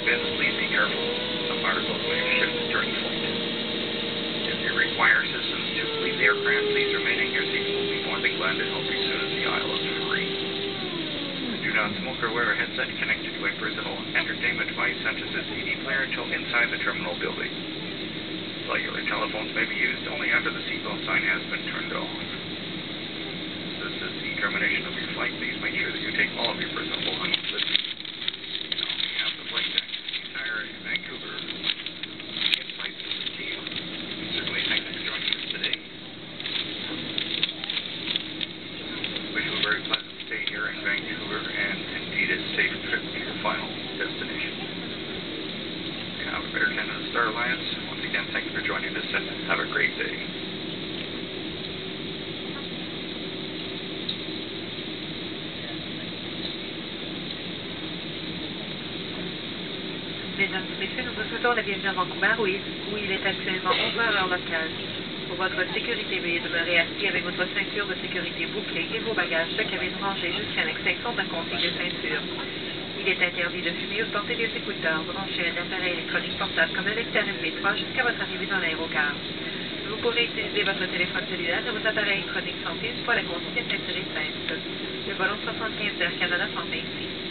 please be careful of vertical flame shift during flight. If you require assistance to leave the aircraft, please remain in your seat. We'll be more than glad to help you as soon as the aisle is free. The do not smoke or wear a headset connected to a personal entertainment device such as a CD player until inside the terminal building. Cellular telephones may be used only after the seatbelt sign has been turned off. This is the termination of your flight. Please make sure that you take all of your personal belongings with you. Final destination. Now, Bear 10 of the Star Alliance, once again, thank you for joining us and have a great day. Mesdames et messieurs, nous vous souhaitons la bienvenue à Vancouver, où il, est actuellement 11 heures heure locale. Pour votre sécurité, veuillez demeurer assis avec votre ceinture de sécurité bouclée et vos bagages de cabine rangés jusqu'à l'extinction d'un conflit de ceinture. Il est interdit de fumer ou porter des écouteurs branchés à un appareil électronique portable comme un lecteur MP3 jusqu'à votre arrivée dans l'aérogare. Vous pourrez utiliser votre téléphone cellulaire et vos appareils électroniques sans fil pour la consigne d'intérêt simple. Le ballon 75 d'Air Canada s'en ici.